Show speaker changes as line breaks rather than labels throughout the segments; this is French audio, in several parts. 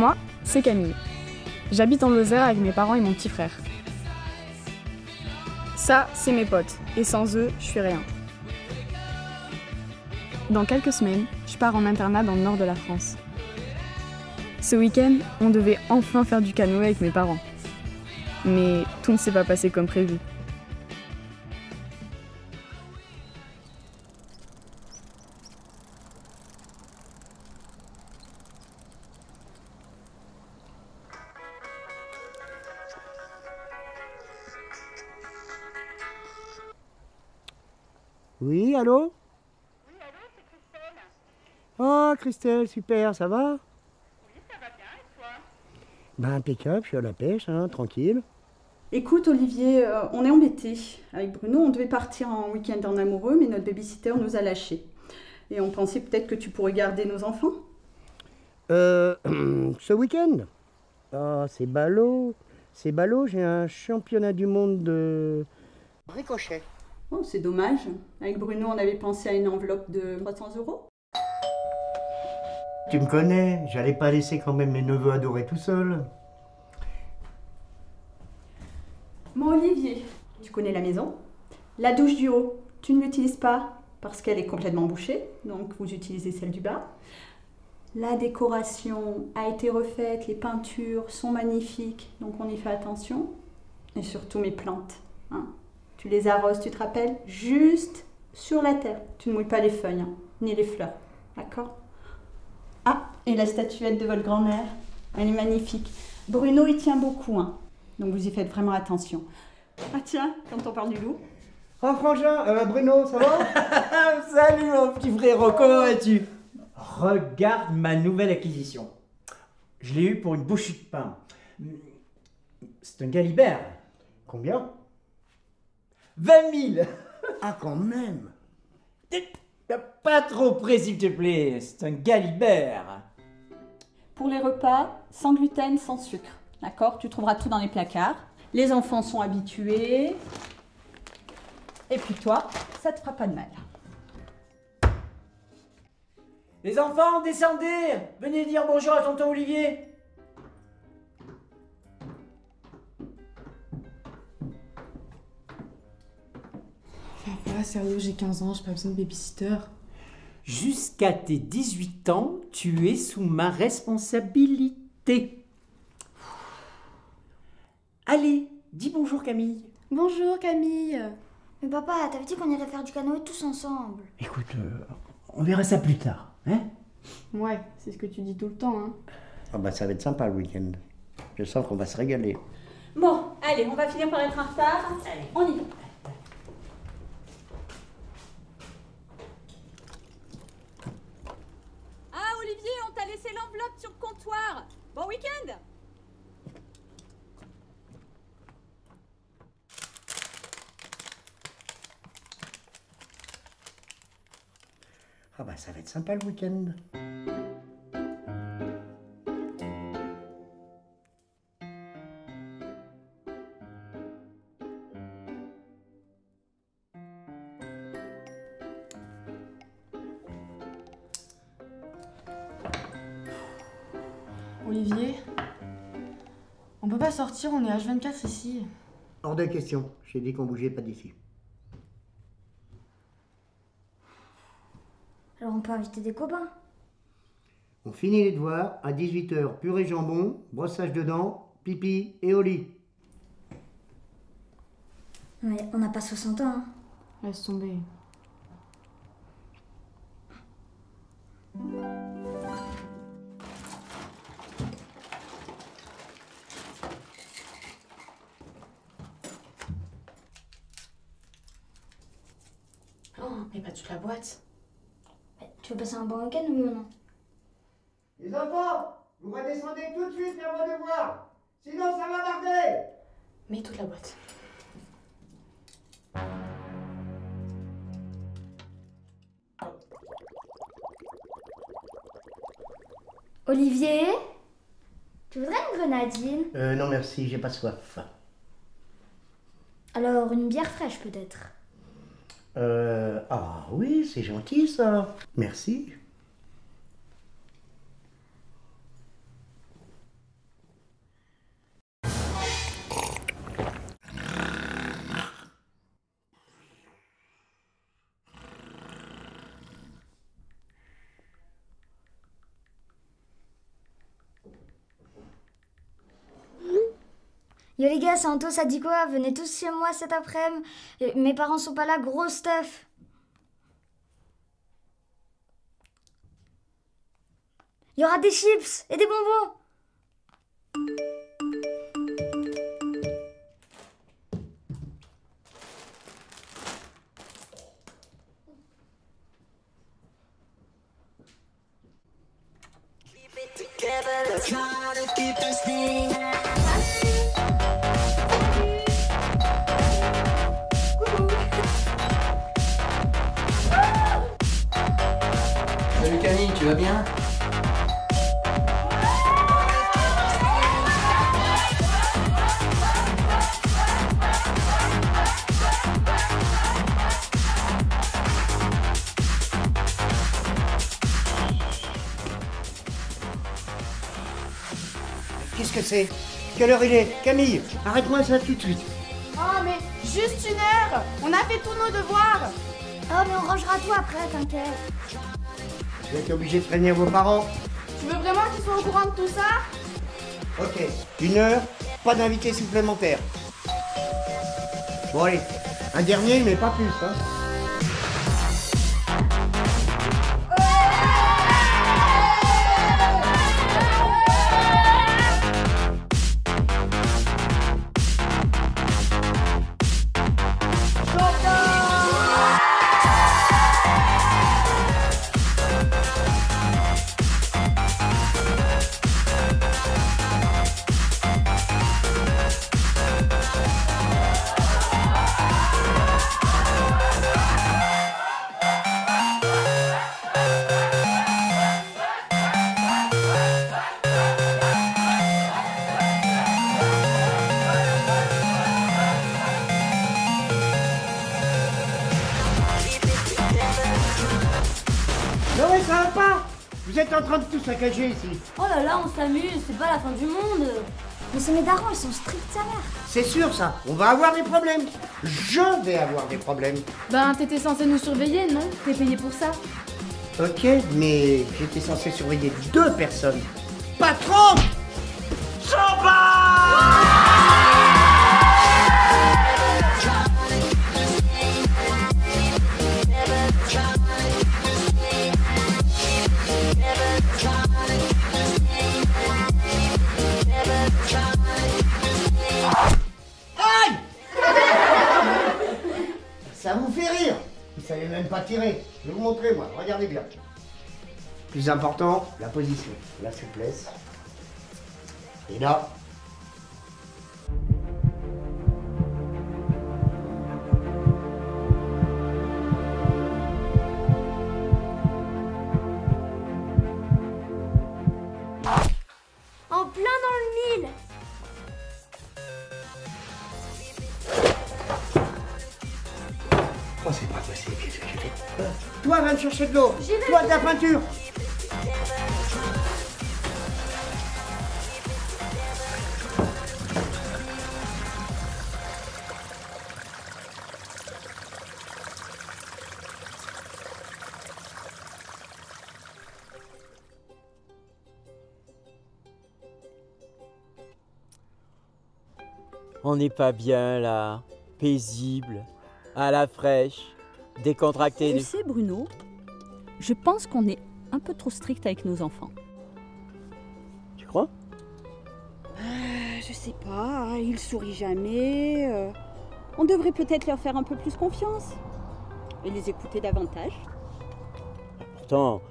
Moi, c'est Camille. J'habite en Lozère avec mes parents et mon petit frère. Ça, c'est mes potes, et sans eux, je suis rien. Dans quelques semaines, je pars en internat dans le nord de la France. Ce week-end, on devait enfin faire du canoë avec mes parents. Mais tout ne s'est pas passé comme prévu.
Allô Oui, allô, c'est Christelle. Oh, Christelle, super, ça va?
Oui, ça va bien, et toi?
Ben, impeccable, je suis à la pêche, hein, tranquille.
Écoute, Olivier, euh, on est embêtés. Avec Bruno, on devait partir en week-end en amoureux, mais notre babysitter nous a lâchés. Et on pensait peut-être que tu pourrais garder nos enfants.
Euh, ce week-end? Ah, c'est ballot. C'est ballot, j'ai un championnat du monde de ricochet.
Oh, c'est dommage. Avec Bruno, on avait pensé à une enveloppe de 300 euros.
Tu me connais, j'allais pas laisser quand même mes neveux adorer tout seuls.
Bon, Olivier, tu connais la maison? La douche du haut, tu ne l'utilises pas parce qu'elle est complètement bouchée, donc vous utilisez celle du bas. La décoration a été refaite, les peintures sont magnifiques, donc on y fait attention. Et surtout mes plantes. Hein. Tu les arroses, tu te rappelles Juste sur la terre. Tu ne mouilles pas les feuilles, hein, ni les fleurs. D'accord? Ah, et la statuette de votre grand-mère, elle est magnifique. Bruno y tient beaucoup, hein. donc vous y faites vraiment attention. Ah tiens, quand on parle du loup,
Oh, Frangin, euh, Bruno, ça va?
Salut mon petit frérot, comment vas-tu Regarde ma nouvelle acquisition. Je l'ai eu pour une bouchée de pain. C'est un galibert.
Combien?
20 000
Ah, quand même
Pas trop près s'il te plaît, c'est un galibert.
Pour les repas, sans gluten, sans sucre. D'accord? Tu trouveras tout dans les placards. Les enfants sont habitués. Et puis toi, ça te fera pas de mal.
Les enfants, descendez Venez dire bonjour à tonton Olivier
Papa, sérieux, j'ai 15 ans, j'ai pas besoin de babysitter.
Jusqu'à tes 18 ans, tu es sous ma responsabilité. Allez, dis bonjour Camille.
Bonjour Camille.
Mais papa, t'avais dit qu'on irait faire du canoë tous ensemble.
Écoute, euh, on verra ça plus tard, hein?
Ouais, c'est ce que tu dis tout le temps, hein.
Ah bah ça va être sympa le week-end. Je sens qu'on va se régaler.
Bon, allez, on va finir par être en retard. On y va.
Ah, Olivier, on t'a laissé l'enveloppe Bon week-end
Ah bah ça va être sympa le week-end.
Sortir, on est H24 ici.
Hors de question, j'ai dit qu'on bougeait pas d'ici.
Alors on peut inviter des copains.
On finit les devoirs à 18h, purée jambon, brossage de dents, pipi et au lit.
Mais on n'a pas 60 ans. Hein.
Laisse tomber. Boîte.
Tu veux passer un bon week-end, oui ou non?
Les enfants, vous redescendez tout de suite faire vos devoirs. Sinon ça va barder.
Mais toute la boîte.
Olivier? Tu voudrais une grenadine?
Euh non merci, j'ai pas soif.
Alors une bière fraîche peut-être?
Euh ah oui, c'est gentil ça. Merci.
Yo les gars, c'est Anto, ça dit quoi? Venez tous chez moi cet après-midi. Mes parents sont pas là, gros stuff. Il y aura des chips et des bonbons.
Bien
Qu'est-ce que c'est? Quelle heure il est? Camille, arrête-moi ça tout de suite.
Oh, mais juste une heure On a fait tous nos devoirs
Oh, mais on rangera tout après, t'inquiète.
Vais être obligé de prévenir vos parents.
Tu veux vraiment qu'ils soient au courant de tout ça?
Ok, une heure, pas d'invité supplémentaire. Bon allez, un dernier, mais pas plus. Hein. Ici.
Oh là là, on s'amuse, c'est pas la fin du monde. Mais c'est mes darons, ils sont stricts sa mère.
C'est sûr ça, on va avoir des problèmes. Je vais avoir des problèmes.
Ben, t'étais censé nous surveiller, non? T'es payé pour ça.
Ok, mais j'étais censé surveiller deux personnes. Pas trente pas tirer. Je vais vous montrer moi, regardez bien. Plus important, la position, la souplesse. Et là. Toi, va me chercher de l'eau. Toi, de la peinture.
On n'est pas bien là, paisible, à la fraîche, décontracté.
Tu sais, Bruno, je pense qu'on est un peu trop strict avec nos enfants.
Tu crois?
Euh, je sais pas, ils sourient jamais. euh, on devrait peut-être leur faire un peu plus confiance et les écouter davantage.
Pourtant,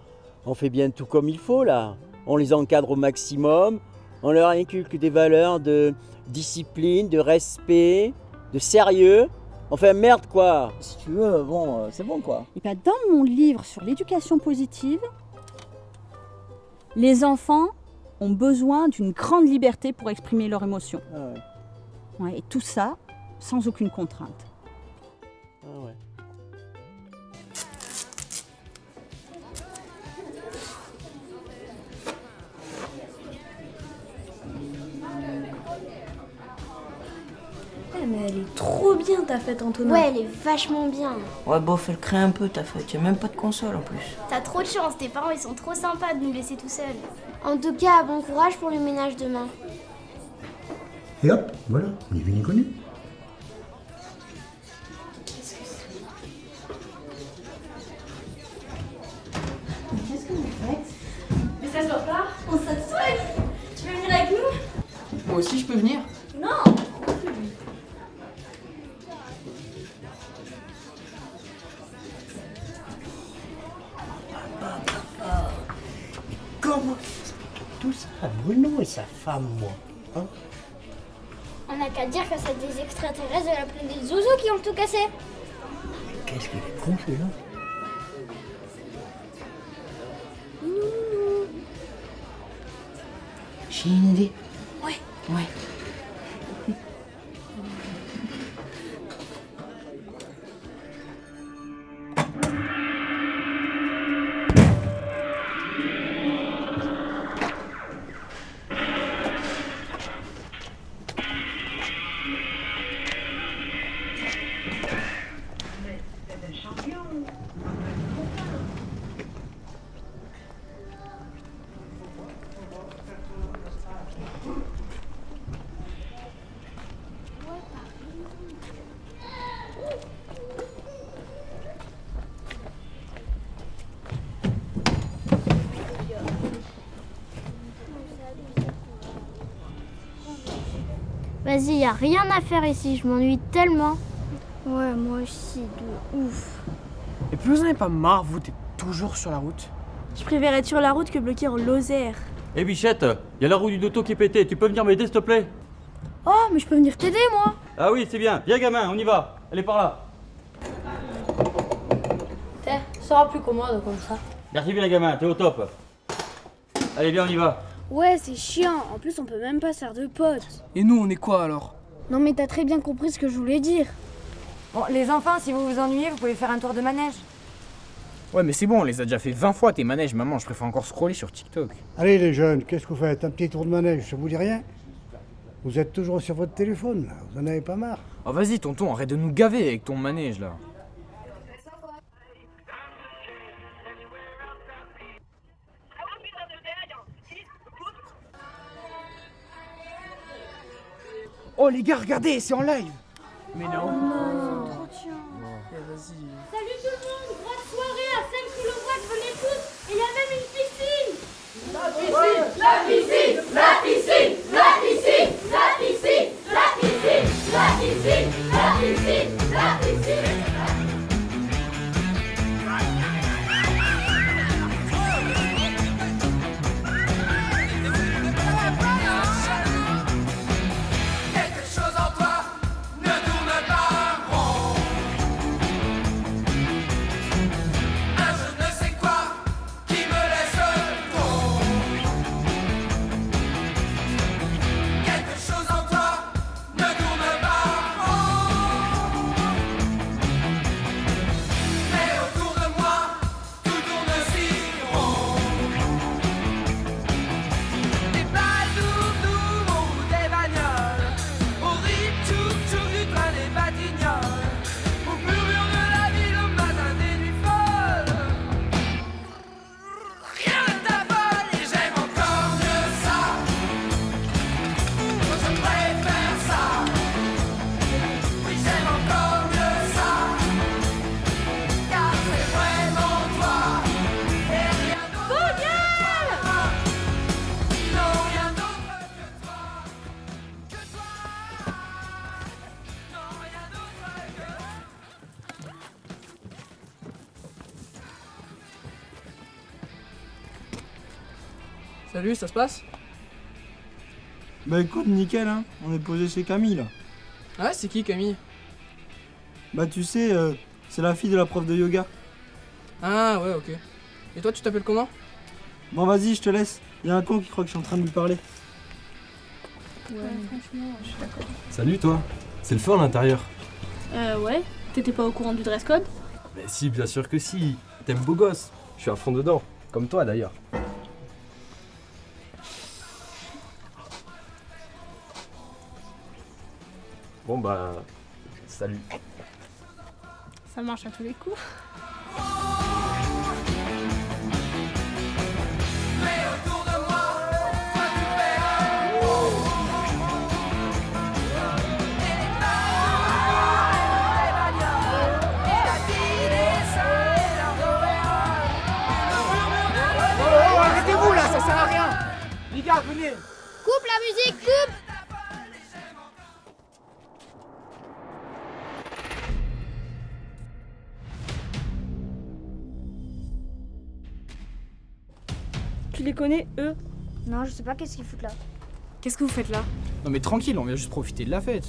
on fait bien tout comme il faut là. On les encadre au maximum, on leur inculque des valeurs de discipline, de respect, de sérieux. Enfin merde quoi
Si tu veux, bon, euh, c'est bon quoi.
Et ben, dans mon livre sur l'éducation positive, les enfants ont besoin d'une grande liberté pour exprimer leurs émotions.
Ah ouais.
Ouais, et tout ça sans aucune contrainte.
Ah ouais.
Mais elle est trop bien ta fête, Antonin.
Ouais, elle est vachement bien.
Ouais, bof, elle crée un peu ta fête. Y'a même pas de console en plus.
T'as trop de chance, tes parents ils sont trop sympas de nous laisser tout seuls. En tout cas, bon courage pour le ménage demain.
Et hop, voilà, on est venu connu.
Qu'est-ce que vous faites Mais ça se voit pas On s'assoigne Tu veux venir avec nous?
Moi aussi, je peux venir
femme, moi hein
On n'a qu'à dire que c'est des extraterrestres de la planète Zouzou qui ont tout cassé.
Qu'est-ce qu'il est con, celui-là
Vas-y, y a rien à faire ici, je m'ennuie tellement.
Ouais, moi aussi, de ouf.
Et plus vous en avez pas marre, vous, t'es toujours sur la route?
Je préfère être sur la route que bloqué en Lozère.
Eh Bichette, y a la roue du doto qui est pétée, tu peux venir m'aider s'il te plaît?
Oh, mais je peux venir t'aider, moi
Ah oui, c'est bien. Viens gamin, on y va. Elle est par là.
Tiens, ça sera plus commode comme ça.
Merci bien gamin, t'es au top. Allez, viens, on y va.
Ouais, c'est chiant. En plus, on peut même pas se faire de potes.
Et nous, on est quoi alors?
Non, mais t'as très bien compris ce que je voulais dire.
Bon, les enfants, si vous vous ennuyez, vous pouvez faire un tour de manège.
Ouais, mais c'est bon, on les a déjà fait 20 fois tes manèges, maman, je préfère encore scroller sur TikTok.
Allez les jeunes, qu'est-ce que vous faites? Un petit tour de manège, ça vous dit rien? Vous êtes toujours sur votre téléphone, là. vous en avez pas marre
Oh vas-y, tonton, arrête de nous gaver avec ton manège là. Oh les gars, regardez, c'est en live. Mais non. Vas-y.
Salut tout le monde, grande soirée à celle qui le venez tous, et il y a même une piscine
La piscine, la piscine, la piscine, la piscine, la piscine, la piscine, la piscine, la piscine,
Salut, ça se passe
Bah écoute, nickel, hein. On est posé chez Camille là.
Ouais, c'est qui Camille
Bah tu sais, euh, c'est la fille de la prof de yoga.
Ah ouais, ok. Et toi, tu t'appelles comment
Bon, vas-y, je te laisse. Y a un con qui croit que je suis en train de lui parler.
Ouais, franchement, je suis d'accord.
Salut toi, c'est le feu à l'intérieur.
Euh, ouais. T'étais pas au courant du dress code
Mais si, bien sûr que si. T'aimes beau gosse. Je suis à fond dedans. Comme toi d'ailleurs. Bon bah, salut.
Ça marche à tous les coups.
Oh, Arrêtez-vous là, ça sert à rien Les
gars, venez Coupe la musique, coupe les connais, eux
Non, je sais pas qu'est-ce qu'ils foutent là.
Qu'est-ce que vous faites là?
Non mais tranquille, on vient juste profiter de la fête.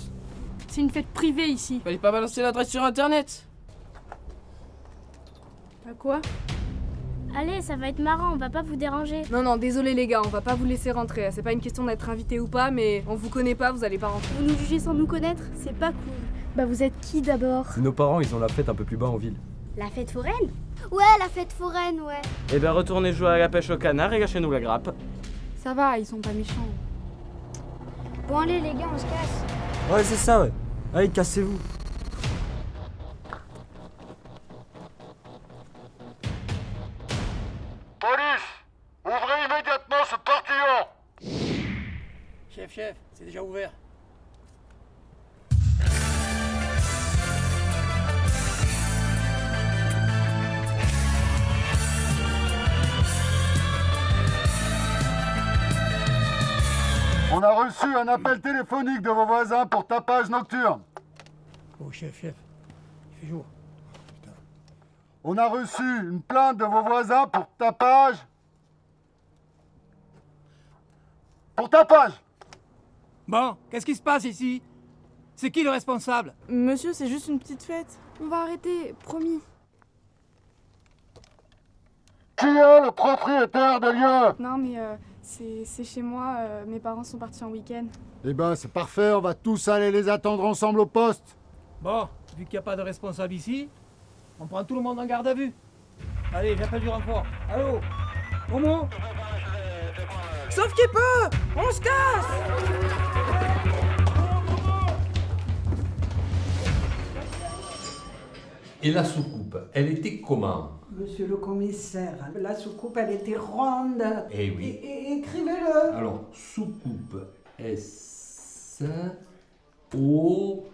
C'est une fête privée ici.
Fallait pas balancer l'adresse sur internet.
À quoi?
Allez, ça va être marrant, on va pas vous déranger.
Non, non, désolé les gars, on va pas vous laisser rentrer. C'est pas une question d'être invité ou pas, mais on vous connaît pas, vous allez pas rentrer.
Vous nous jugez sans nous connaître? C'est pas cool. Bah vous êtes qui d'abord?
C'est nos parents, ils ont la fête un peu plus bas en ville.
La fête foraine
Ouais, la fête foraine, ouais.
Eh ben retournez jouer à la pêche au canard et gâchez-nous la grappe.
Ça va, ils sont pas méchants.
Bon, allez, les gars, on se casse.
Ouais, c'est ça, ouais. Allez, cassez-vous.
Police Ouvrez immédiatement ce portillon
Chef, chef, c'est déjà ouvert.
On a reçu un appel téléphonique de vos voisins pour tapage nocturne.
Oh, chef, chef, il fait jour.
On a reçu une plainte de vos voisins pour tapage. Pour tapage
Bon, qu'est-ce qui se passe ici? C'est qui le responsable?
Monsieur, c'est juste une petite fête. On va arrêter, promis.
Qui est le propriétaire des lieux?
Non, mais euh, c'est chez moi. euh, mes parents sont partis en week-end.
Eh ben, c'est parfait, on va tous aller les attendre ensemble au poste.
Bon, vu qu'il n'y a pas de responsable ici, on prend tout le monde en garde à vue. Allez, j'appelle du renfort. Allô? Momo
Sauf qu'il peut On se casse
Et la soucoupe, elle était comment?
Monsieur le commissaire, la soucoupe, elle était ronde.
Eh oui.
Écrivez-le.
Alors, soucoupe, S, O,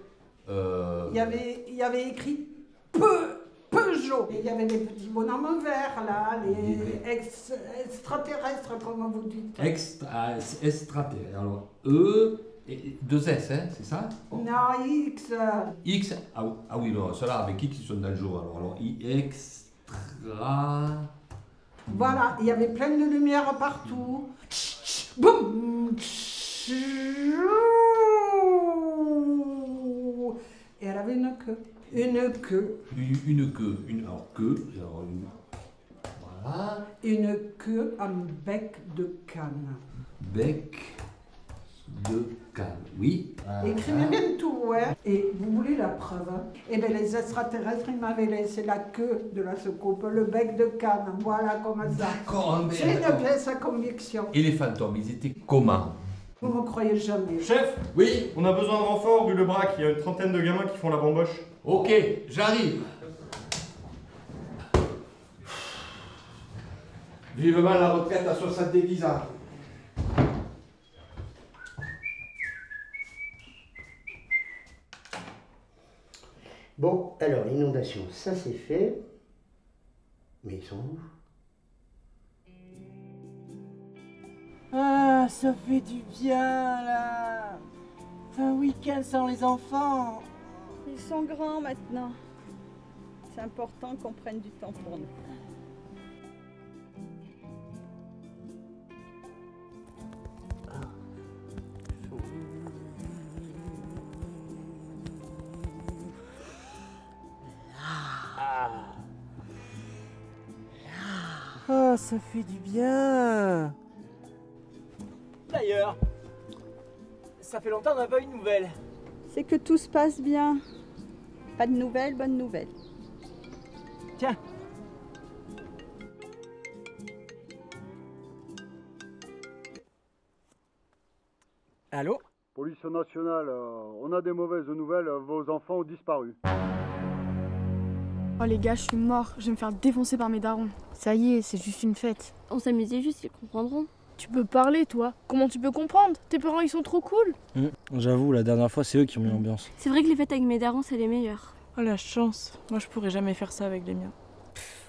euh,
Il y avait, il y avait écrit peu, Peugeot. Et il y avait des petits bonhommes verts, là, les ex- extraterrestres, comme vous dites?
extra, extraterrestre. Alors, E, et- deux S, hein, c'est ça?
Non, X.
X, ah, oui- ah oui, non, ceux-là avec X, ils sont dans le jour. Alors, alors I,
Voilà, il y avait plein de lumière partout. Boum Tchou Et elle avait une queue. Une queue.
Une, une queue, une alors, queue, alors une. Voilà.
Une queue en bec de canne.
Bec de canne, oui.
Écrivez
Voilà.
bien tout, ouais. Et vous voulez la preuve hein Eh bien, les extraterrestres, ils m'avaient laissé la queue de la soucoupe, le bec de canne. Voilà comme ça.
D'accord, mais
C'est une pièce à conviction.
Et les fantômes, ils étaient comment?
Vous me croyez jamais.
Chef?
Oui
On a besoin de renfort, rue Le Brac. Il y a une trentaine de gamins qui font la bamboche.
Ok, j'arrive. Vivement la retraite à 70 ans.
Bon, alors l'inondation, ça c'est fait. Mais ils sont où?
Ah, ça fait du bien là Un week-end sans les enfants
Ils sont grands maintenant. C'est important qu'on prenne du temps pour nous.
Ah, ça fait du bien
D'ailleurs, ça fait longtemps qu'on n'a pas eu de nouvelles.
C'est que tout se passe bien. Pas de nouvelles, bonne nouvelle.
Tiens. Allô?
Police nationale, euh, on a des mauvaises nouvelles, euh, vos enfants ont disparu.
Oh les gars, je suis mort. Je vais me faire défoncer par mes darons.
Ça y est, c'est juste une fête.
On s'amusait juste, ils comprendront.
Tu peux parler, toi Comment tu peux comprendre? Tes parents, ils sont trop cool.
Hum, J'avoue, la dernière fois, c'est eux qui ont mis l'ambiance.
C'est vrai que les fêtes avec mes darons, c'est les meilleures.
Oh la chance. Moi, je pourrais jamais faire ça avec les miens.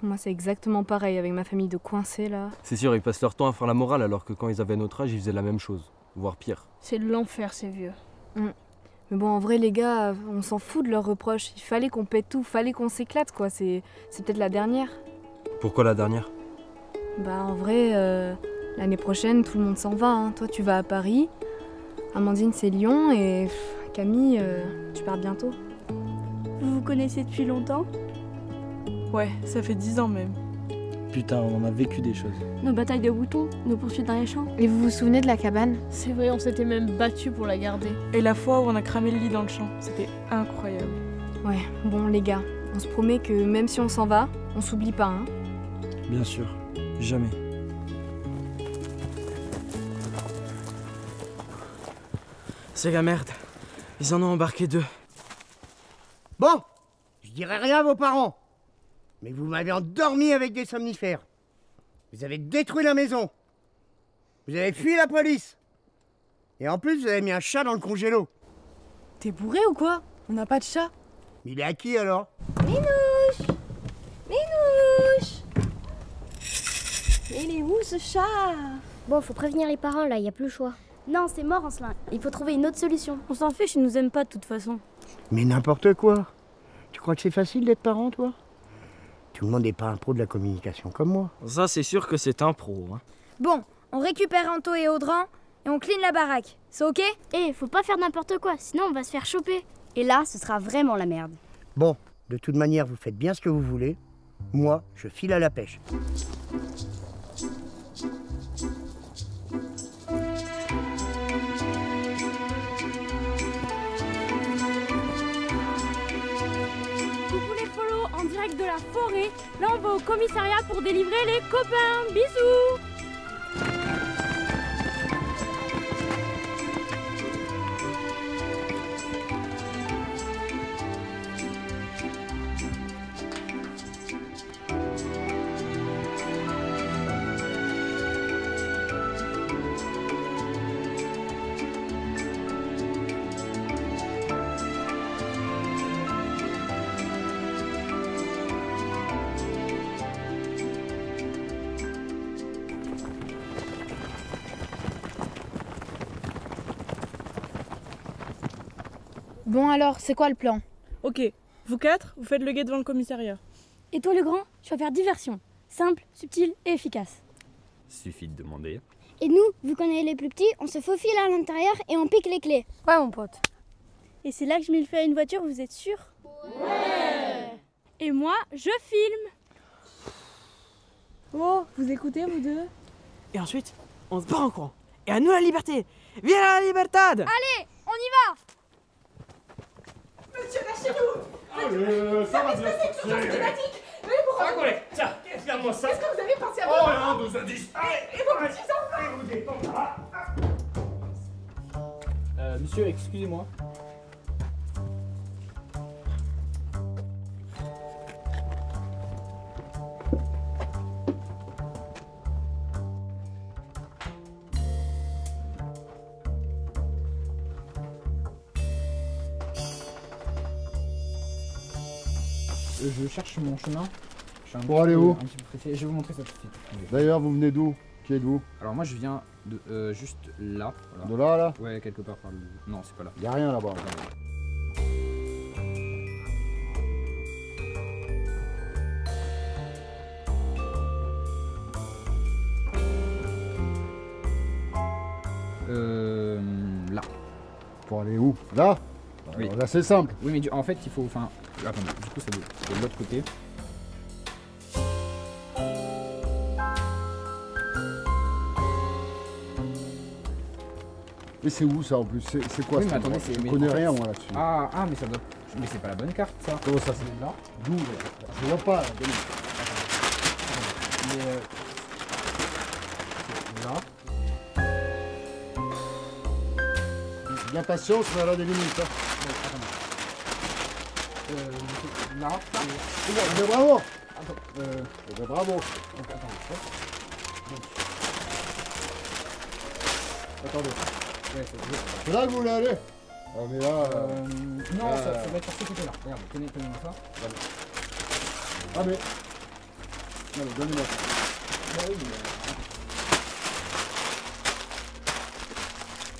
Moi, c'est exactement pareil avec ma famille de coincés là.
C'est sûr, ils passent leur temps à faire la morale alors que quand ils avaient notre âge, ils faisaient la même chose, voire pire.
C'est l'enfer, ces vieux.
Mm. Mais bon, en vrai, les gars, on s'en fout de leurs reproches. Il fallait qu'on pète tout, fallait qu'on s'éclate, quoi. C'est c'est peut-être la dernière.
Pourquoi la dernière?
Bah, en vrai, euh, L'année prochaine, tout le monde s'en va. hein. Toi, tu vas à Paris. Amandine, c'est Lyon. Et pff, Camille, euh, tu pars bientôt.
Vous vous connaissez depuis longtemps?
Ouais, ça fait dix ans même.
Putain, on a vécu des choses.
Nos batailles de boutons, nos poursuites dans les champs.
Et vous vous souvenez de la cabane?
C'est vrai, on s'était même battu pour la garder.
Et la fois où on a cramé le lit dans le champ, c'était incroyable.
Ouais, bon, les gars, on se promet que même si on s'en va, on s'oublie pas, hein.
Bien sûr. Jamais.
C'est la merde. Ils en ont embarqué deux.
Bon, je dirai rien à vos parents. Mais vous m'avez endormi avec des somnifères. Vous avez détruit la maison. Vous avez fui la police. Et en plus, vous avez mis un chat dans le congélo.
T'es bourré ou quoi? On n'a pas de chat.
Mais il est à qui alors?
Minouche Minouche Il est où ce chat?
Bon, faut prévenir les parents là, y a plus le choix.
Non, c'est mort, Ancelin. Il faut trouver une autre solution. On s'en fiche, ils nous aiment pas de toute façon.
Mais n'importe quoi. Tu crois que c'est facile d'être parent, toi? Tout le monde n'est pas un pro de la communication comme moi.
Ça, c'est sûr que c'est un pro. hein.
Bon, on récupère Anto et Audran et on clean la baraque. C'est ok?
Eh, faut pas faire n'importe quoi, sinon on va se faire choper. Et là, ce sera vraiment la merde.
Bon, de toute manière, vous faites bien ce que vous voulez. Moi, je file à la pêche.
Là, on va au commissariat pour délivrer les copains. Bisous
alors, c'est quoi le plan?
Ok, vous quatre, vous faites le guet devant le commissariat.
Et toi, le grand, tu vas faire diversion. Simple, subtil et efficace.
Suffit de demander.
Et nous, vu qu'on est les plus petits, on se faufile à l'intérieur et on pique les clés.
Ouais, mon pote.
Et c'est là que je mets le feu à une voiture, vous êtes sûr? Ouais Et moi, je filme Oh, vous écoutez, vous deux?
Et ensuite, on se barre en courant. Et à nous la liberté Viens la libertad
Allez, on y va
Monsieur, lâchez-nous
Allez, ça va bien se passer.
thématique Mais pourquoi
Ah, collègue, tiens, regarde-moi ça.
Qu'est-ce que vous avez pensé à
Oh,
moi
un, deux indices.
Et vos petits enfants
vous détendez. Ah, ah.
Euh, monsieur, excusez-moi. Je cherche mon chemin. Je suis un
Pour aller
peu-
où
un petit peu pressé. Je vais vous montrer ça tout de suite.
D'ailleurs, vous venez d'où? Qui êtes-vous?
Alors moi je viens de euh, juste là. voilà.
De là, là?
Ouais, quelque part par le... Non, c'est pas là.
Y a rien là-bas.
Euh... Là.
Pour aller où? Là?
Oui.
Alors Là, c'est simple.
Oui, mais du- en fait, il faut... Enfin... Attendez, du coup, ça doit... c'est de l'autre côté.
Mais c'est où ça en plus? C'est quoi
oui, mais attendez.
Je connais rien moi là-dessus.
Ah, ah, mais ça doit... Mais c'est pas la bonne carte, ça.
Comment ça c'est
là
D'où Je vois pas.
Mais... euh, Là.
Bien patience, mais elle a des limites. Hein.
Euh, là.
Eh ben, bravo
Attends, euh...
Eh ben, bravo. Attendez.
C'est...
Là que vous voulez aller Ah mais.
Euh,
euh,
non, ça,
euh,
va être sur ce côté-là. Regarde, tenez, tenez-moi ça.
Ah mais... Mais donnez-moi ça.
Bah mais...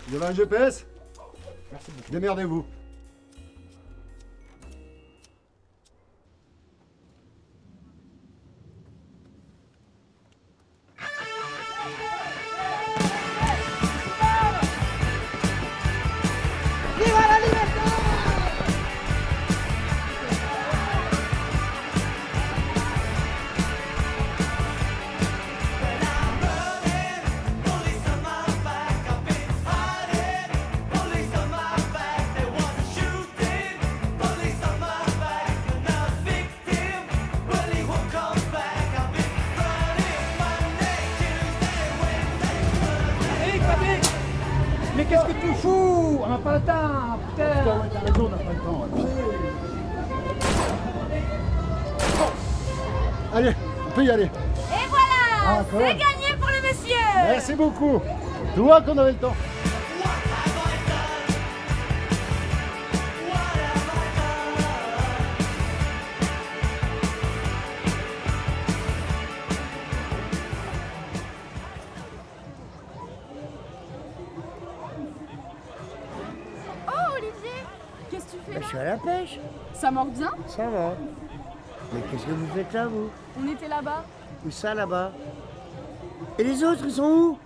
Vous avez un GPS
Merci beaucoup.
Démerdez-vous. Tu vois qu'on avait le temps.
Oh Olivier Qu'est-ce que tu fais
Bah, je suis à la pêche.
Ça mord bien
Ça va. Mais qu'est-ce que vous faites là, vous?
On était là-bas.
Où ça, là-bas? Et les autres, ils sont où?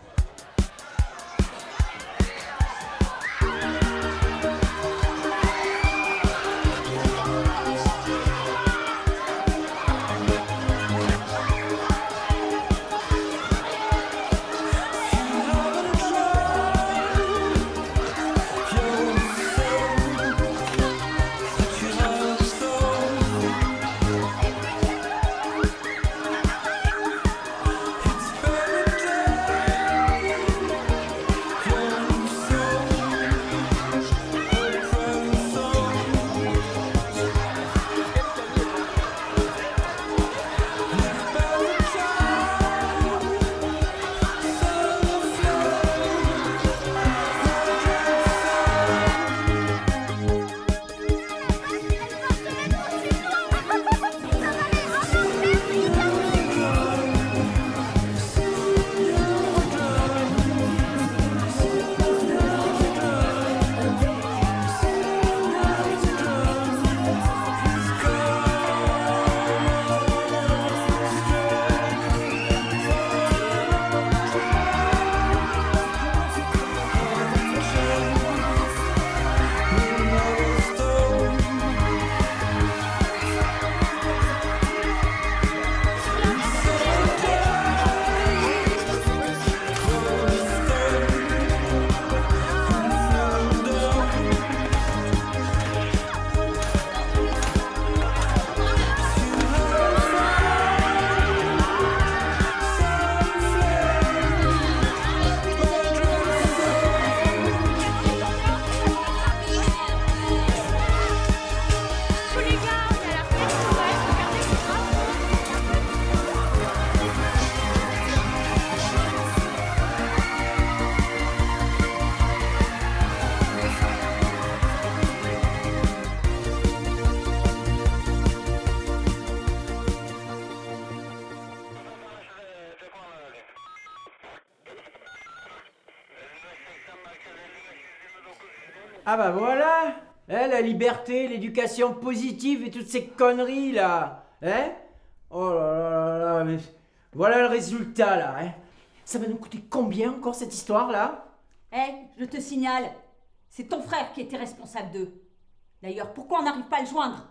Ah bah voilà Hein, La liberté, l'éducation positive et toutes ces conneries là Hein. Oh là là là là mais Voilà le résultat là hein. Ça va nous coûter combien encore cette histoire là?
Eh, je te signale, c'est ton frère qui était responsable d'eux. D'ailleurs, pourquoi on n'arrive pas à le joindre?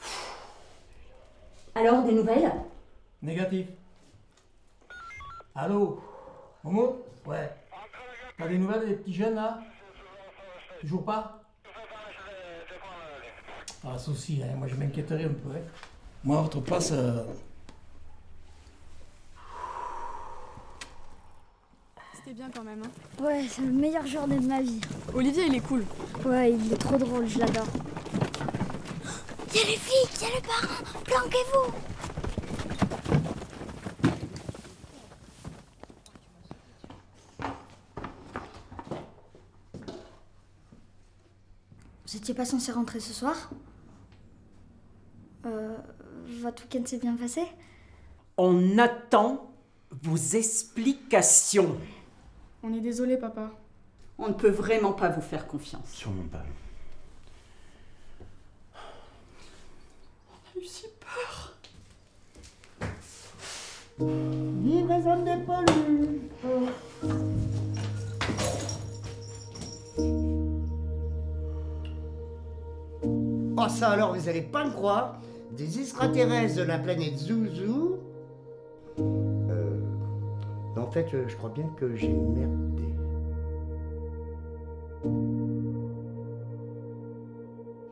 Alors, des nouvelles?
Négatif. Allô? Momo? Ouais. T'as des nouvelles des petits jeunes là? Toujours pas? Ah, souci, hein. moi je m'inquiéterais un peu. hein. Moi, à votre place, euh,
C'était bien quand même. Hein.
Ouais, c'est la meilleure journée de ma vie.
Olivier, il est cool.
Ouais, il est trop drôle, je l'adore. Il y a les flics, il y a les parents, planquez-vous étiez pas censé rentrer ce soir Euh. Votre week-end s'est bien passé
On attend vos explications.
On est désolé, papa.
On ne peut vraiment pas vous faire confiance.
Sûrement pas.
J'ai eu si peur.
Livraison des pollus. Oh ça alors, vous allez pas me croire, des extraterrestres de la planète Zouzou. Euh, en fait, euh, je crois bien que j'ai merdé.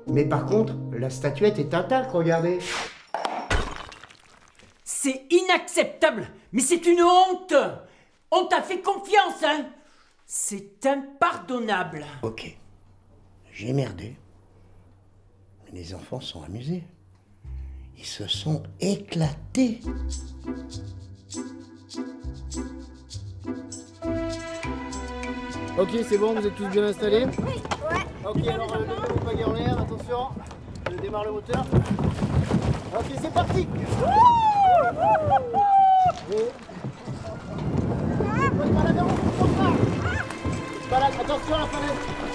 Mais par contre, la statuette est intacte, regardez.
C'est inacceptable Mais c'est une honte On t'a fait confiance, hein C'est impardonnable.
Ok. J'ai merdé. Mais les enfants sont amusés. Ils se sont éclatés.
Ok, c'est bon, vous êtes tous bien installés Ok, alors euh, levez vos pagaies en l'air, attention. Je démarre le moteur. Ok, c'est parti Pas pas. Balade, attention à la fenêtre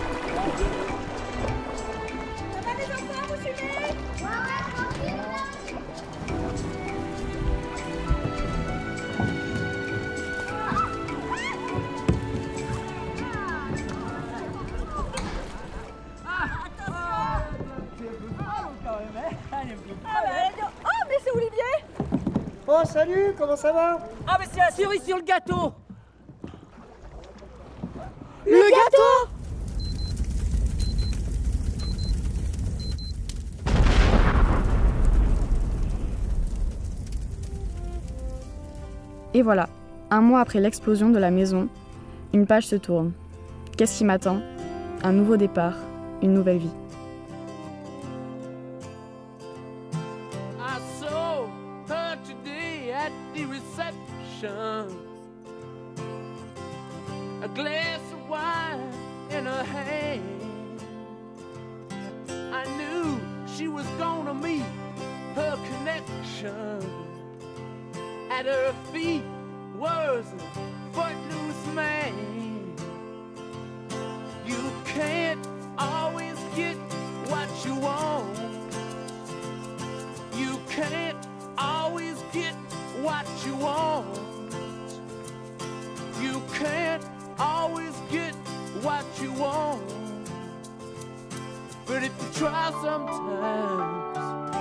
salut, comment ça va?
Ah, mais c'est la cerise sur le gâteau!
Le gâteau!
Et voilà, un mois après l'explosion de la maison, une page se tourne. Qu'est-ce qui m'attend? Un nouveau départ, une nouvelle vie.
At the reception. A glass of wine in her hand. I knew she was gonna meet her connection. At her feet was a footloose man. You want. You can't always get what you want. But if you try sometimes,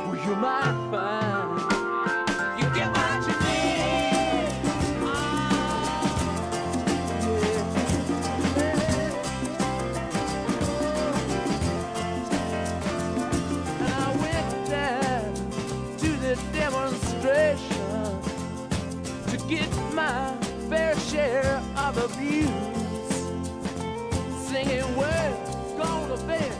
well, you might find my fair share of abuse. Singing, we're gonna vent